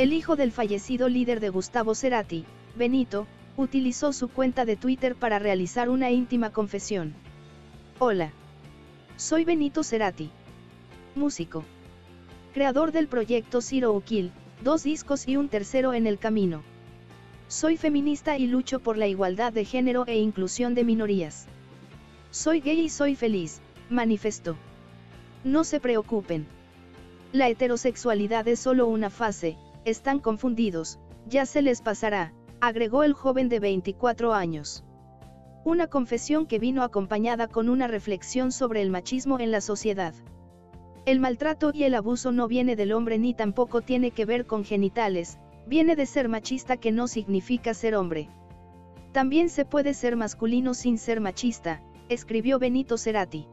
El hijo del fallecido líder de Gustavo Cerati, Benito, utilizó su cuenta de Twitter para realizar una íntima confesión. Hola. Soy Benito Cerati. Músico. Creador del proyecto Zero Ukil, dos discos y un tercero en el camino. Soy feminista y lucho por la igualdad de género e inclusión de minorías. Soy gay y soy feliz, manifestó. No se preocupen. La heterosexualidad es solo una fase, están confundidos, ya se les pasará, agregó el joven de 24 años. Una confesión que vino acompañada con una reflexión sobre el machismo en la sociedad. El maltrato y el abuso no viene del hombre ni tampoco tiene que ver con genitales, viene de ser machista que no significa ser hombre. También se puede ser masculino sin ser machista, escribió Benito Cerati.